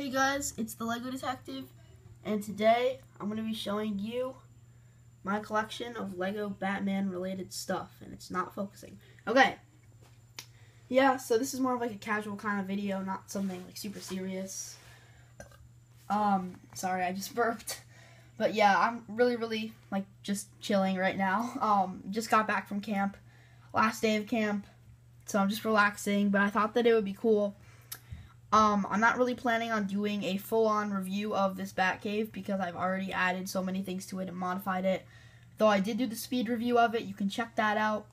Hey guys, it's the Lego Detective, and today I'm going to be showing you my collection of Lego Batman related stuff, and it's not focusing. Okay, yeah, so this is more of like a casual kind of video, not something like super serious. Um, sorry, I just burped. But yeah, I'm really, really like just chilling right now. Um, just got back from camp, last day of camp, so I'm just relaxing, but I thought that it would be cool um, I'm not really planning on doing a full-on review of this Batcave because I've already added so many things to it and modified it. Though I did do the speed review of it, you can check that out.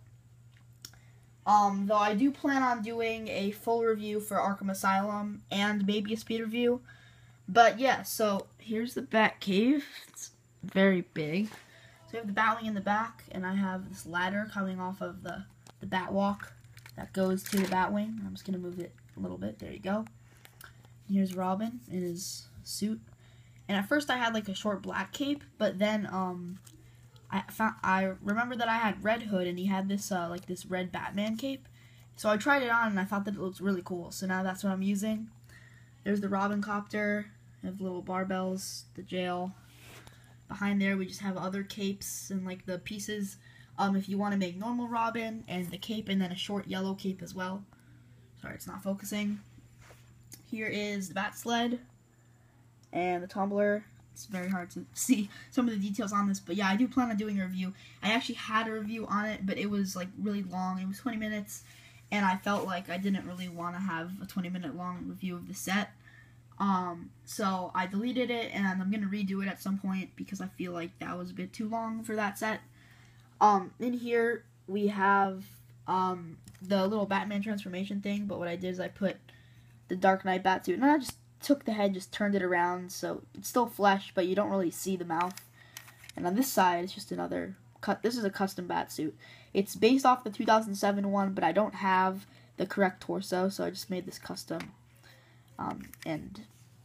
Um, though I do plan on doing a full review for Arkham Asylum and maybe a speed review. But yeah, so here's the Batcave. It's very big. So we have the Batwing in the back, and I have this ladder coming off of the, the Batwalk that goes to the Batwing. I'm just going to move it a little bit. There you go. Here's Robin in his suit. And at first I had like a short black cape, but then um I found I remember that I had Red Hood and he had this uh like this red Batman cape. So I tried it on and I thought that it looks really cool. So now that's what I'm using. There's the Robin copter. Have little barbells, the jail. Behind there we just have other capes and like the pieces um if you want to make normal Robin and the cape and then a short yellow cape as well. Sorry, it's not focusing. Here is the bat sled and the tumbler. It's very hard to see some of the details on this, but yeah, I do plan on doing a review. I actually had a review on it, but it was like really long. It was 20 minutes, and I felt like I didn't really want to have a 20 minute long review of the set. Um, so I deleted it, and I'm gonna redo it at some point because I feel like that was a bit too long for that set. Um, in here we have um the little Batman transformation thing, but what I did is I put the Dark Knight Batsuit. And I just took the head, just turned it around, so it's still flesh, but you don't really see the mouth. And on this side, it's just another cut. This is a custom Batsuit. It's based off the 2007 one, but I don't have the correct torso, so I just made this custom. Um, and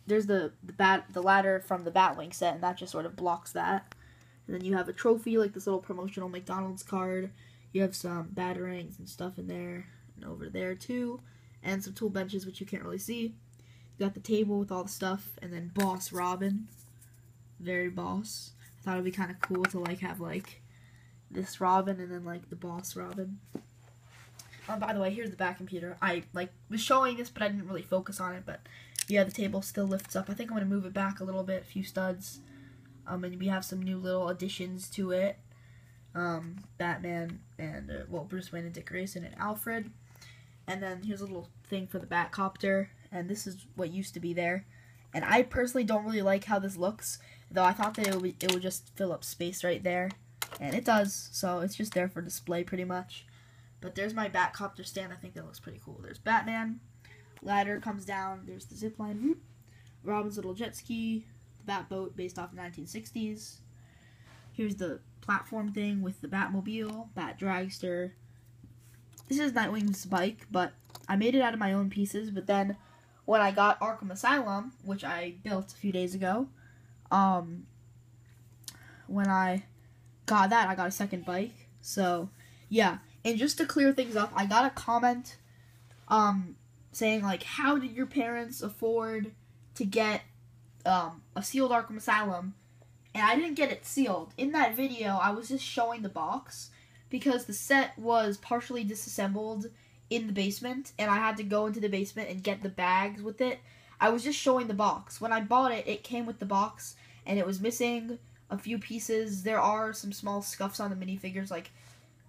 there's the the bat the ladder from the Batwing set, and that just sort of blocks that. And then you have a trophy like this little promotional McDonald's card. You have some batarangs and stuff in there, and over there too and some tool benches, which you can't really see. You got the table with all the stuff, and then Boss Robin. Very boss. I thought it'd be kind of cool to like have like this Robin and then like the Boss Robin. Oh, by the way, here's the Bat computer. I like was showing this, but I didn't really focus on it. But yeah, the table still lifts up. I think I'm gonna move it back a little bit, a few studs. Um, and we have some new little additions to it. Um, Batman and uh, well, Bruce Wayne and Dick Grayson and Alfred. And then here's a little thing for the Batcopter, and this is what used to be there. And I personally don't really like how this looks, though I thought that it would, it would just fill up space right there. And it does, so it's just there for display pretty much. But there's my Batcopter stand, I think that looks pretty cool. There's Batman, ladder comes down, there's the zip line, Robin's little jet ski, the Bat boat based off the 1960s. Here's the platform thing with the Batmobile, Bat Dragster, this is Nightwing's bike, but I made it out of my own pieces. But then when I got Arkham Asylum, which I built a few days ago, um, when I got that, I got a second bike. So yeah, and just to clear things up, I got a comment, um, saying like, how did your parents afford to get um, a sealed Arkham Asylum? And I didn't get it sealed. In that video, I was just showing the box because the set was partially disassembled in the basement and I had to go into the basement and get the bags with it. I was just showing the box. When I bought it, it came with the box and it was missing a few pieces. There are some small scuffs on the minifigures like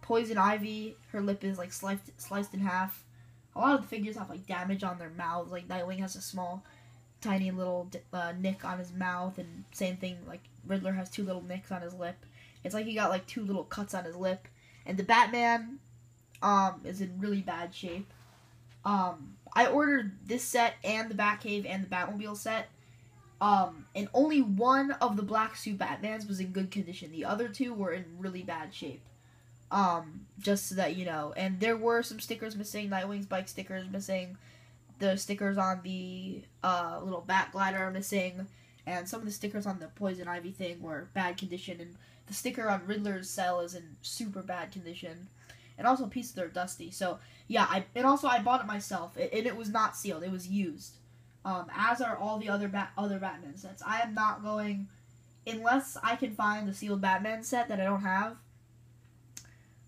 Poison Ivy, her lip is like sliced sliced in half. A lot of the figures have like damage on their mouths. Like Nightwing has a small tiny little uh, nick on his mouth and same thing like Riddler has two little nicks on his lip. It's like he got like two little cuts on his lip and the Batman um, is in really bad shape. Um, I ordered this set and the Batcave and the Batmobile set. Um, and only one of the black suit Batmans was in good condition. The other two were in really bad shape. Um, just so that you know. And there were some stickers missing, Nightwing's bike stickers missing, the stickers on the uh, little Bat glider are missing, and some of the stickers on the Poison Ivy thing were bad condition. And the sticker on Riddler's cell is in super bad condition, and also pieces are dusty. So yeah, I and also I bought it myself, and it was not sealed; it was used. um, as are all the other Bat- other Batman sets. I am not going unless I can find the sealed Batman set that I don't have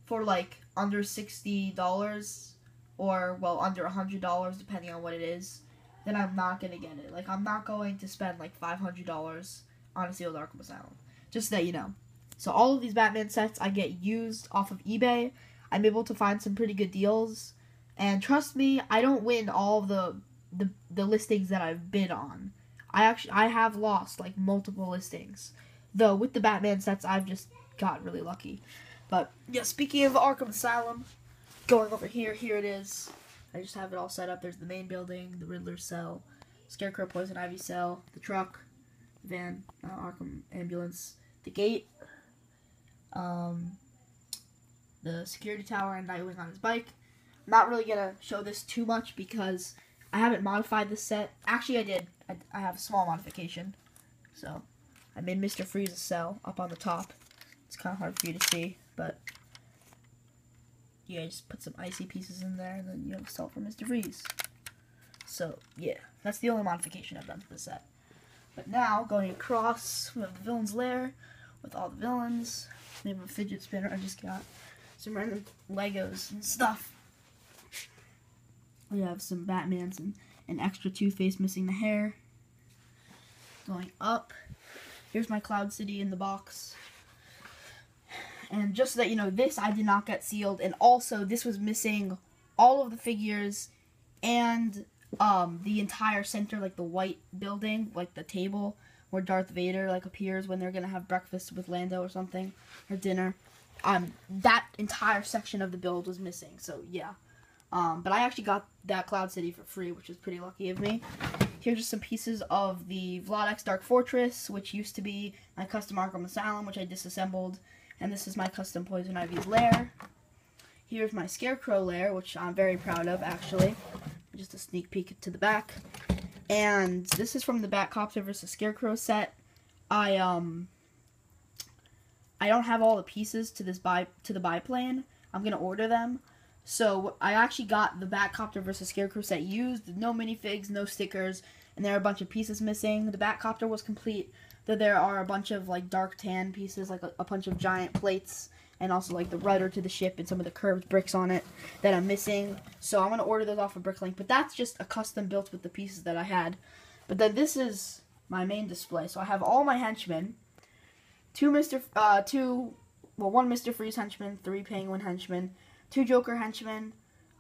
for like under sixty dollars or well under a hundred dollars depending on what it is. Then I'm not gonna get it. Like I'm not going to spend like five hundred dollars on a sealed Arkham Asylum. Just so that you know. So all of these Batman sets I get used off of eBay. I'm able to find some pretty good deals. And trust me, I don't win all the the, the listings that I've bid on. I actually I have lost like multiple listings. Though with the Batman sets I've just got really lucky. But yeah, speaking of Arkham Asylum, going over here, here it is. I just have it all set up. There's the main building, the Riddler cell, Scarecrow Poison Ivy cell, the truck, the van, uh, Arkham ambulance, the gate, um, the security tower, and Nightwing on his bike. I'm not really gonna show this too much because I haven't modified this set. Actually, I did. I, I have a small modification. So, I made Mr. Freeze's cell up on the top. It's kind of hard for you to see, but yeah, just put some icy pieces in there, and then you have a cell for Mr. Freeze. So, yeah, that's the only modification I've done to the set. But now, going across, we have the villain's lair with all the villains. We have a fidget spinner I just got. Some random Legos and stuff. We have some Batmans and an extra Two-Face missing the hair. Going up. Here's my Cloud City in the box. And just so that you know, this I did not get sealed. And also, this was missing all of the figures and um, the entire center, like the white building, like the table where Darth Vader like appears when they're gonna have breakfast with Lando or something, or dinner. Um, that entire section of the build was missing. So yeah. Um, but I actually got that Cloud City for free, which is pretty lucky of me. Here's just some pieces of the Vladek's Dark Fortress, which used to be my custom Arkham Asylum, which I disassembled. And this is my custom Poison Ivy's lair. Here's my Scarecrow lair, which I'm very proud of, actually. Just a sneak peek to the back. And this is from the Batcopter vs. Scarecrow set. I, um... I don't have all the pieces to this bi to the biplane. I'm gonna order them. So I actually got the Batcopter versus Scarecrow set used, no minifigs, no stickers, and there are a bunch of pieces missing. The Batcopter was complete, though there are a bunch of like dark tan pieces, like a, a bunch of giant plates, and also like the rudder to the ship and some of the curved bricks on it that I'm missing. So I'm gonna order those off of Bricklink, but that's just a custom built with the pieces that I had. But then this is my main display. So I have all my henchmen, two Mister, uh, two, well, one Mister Freeze henchman, three Penguin henchmen two Joker henchmen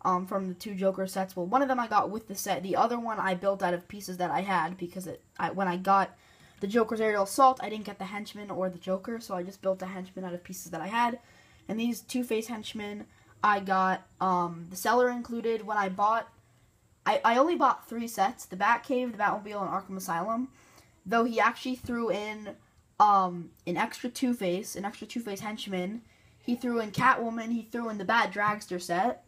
um, from the two Joker sets. Well, one of them I got with the set. The other one I built out of pieces that I had because it I, when I got the Joker's aerial assault, I didn't get the henchman or the Joker, so I just built a henchman out of pieces that I had. And these Two-Face henchmen, I got um, the seller included when I bought. I, I only bought three sets: the Batcave, the Batmobile, and Arkham Asylum. Though he actually threw in um, an extra Two-Face, an extra Two-Face henchman, he threw in Catwoman. He threw in the Bat Dragster set.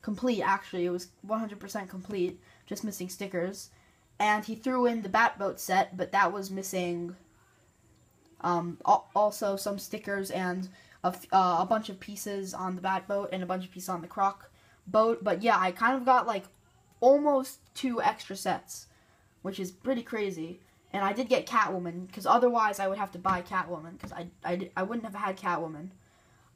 Complete, actually. It was 100% complete. Just missing stickers. And he threw in the Batboat set, but that was missing um, also some stickers and a, uh, a bunch of pieces on the Batboat and a bunch of pieces on the Croc boat. But yeah, I kind of got like almost two extra sets, which is pretty crazy. And I did get Catwoman, because otherwise I would have to buy Catwoman, because I, I, I wouldn't have had Catwoman.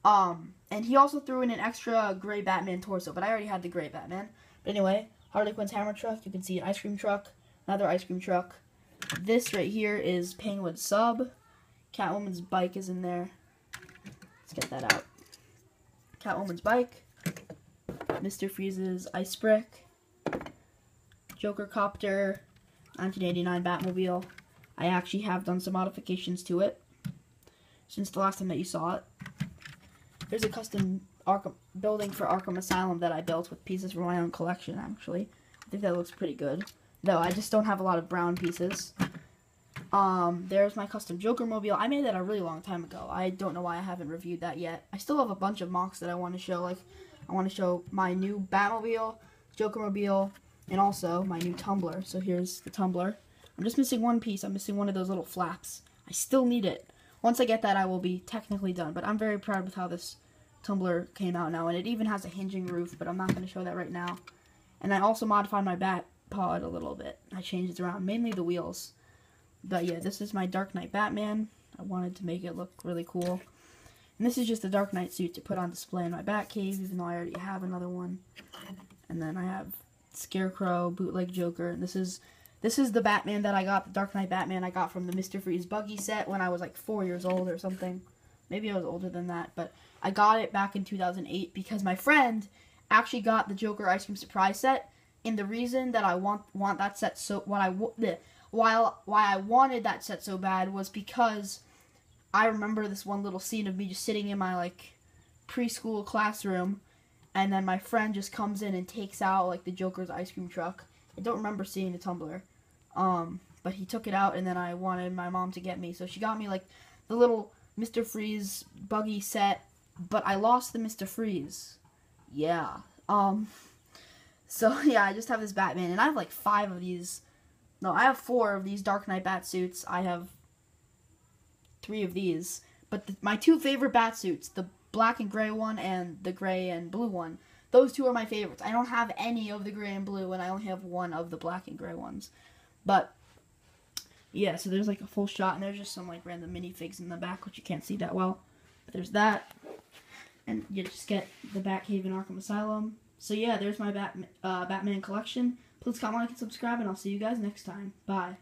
Um, and he also threw in an extra gray Batman torso, but I already had the gray Batman. But anyway, Harley Quinn's hammer truck. You can see an ice cream truck, another ice cream truck. This right here is Penguin's sub. Catwoman's bike is in there. Let's get that out. Catwoman's bike. Mr. Freeze's ice brick. Joker copter. 1989 Batmobile. I actually have done some modifications to it since the last time that you saw it. There's a custom Arkham building for Arkham Asylum that I built with pieces from my own collection, actually. I think that looks pretty good. Though, I just don't have a lot of brown pieces. Um, there's my custom Joker mobile. I made that a really long time ago. I don't know why I haven't reviewed that yet. I still have a bunch of MOCs that I want to show. Like, I want to show my new Batmobile, Joker mobile, and also my new tumbler. So here's the tumbler. I'm just missing one piece. I'm missing one of those little flaps. I still need it. Once I get that, I will be technically done. But I'm very proud with how this tumbler came out now. And it even has a hinging roof, but I'm not going to show that right now. And I also modified my bat pod a little bit. I changed it around, mainly the wheels. But yeah, this is my Dark Knight Batman. I wanted to make it look really cool. And this is just a Dark Knight suit to put on display in my Batcave, even though I already have another one. And then I have Scarecrow, Bootleg Joker, and this is this is the Batman that I got, the Dark Knight Batman I got from the Mr. Freeze buggy set when I was like four years old or something. Maybe I was older than that, but I got it back in 2008 because my friend actually got the Joker Ice Cream Surprise set. And the reason that I want want that set so what I while why I wanted that set so bad was because I remember this one little scene of me just sitting in my like preschool classroom and then my friend just comes in and takes out like the Joker's ice cream truck. I don't remember seeing the tumbler. Um, but he took it out and then I wanted my mom to get me. So she got me like the little Mr. Freeze buggy set, but I lost the Mr. Freeze. Yeah. Um so yeah, I just have this Batman and I have like 5 of these no, I have 4 of these Dark Knight bat suits. I have 3 of these. But the, my two favorite bat suits, the black and gray one and the gray and blue one, those two are my favorites. I don't have any of the gray and blue and I only have one of the black and gray ones. But yeah, so there's like a full shot, and there's just some like random minifigs in the back, which you can't see that well. But there's that, and you just get the Batcave in Arkham Asylum. So yeah, there's my Bat uh, Batman collection. Please comment, like, and subscribe, and I'll see you guys next time. Bye.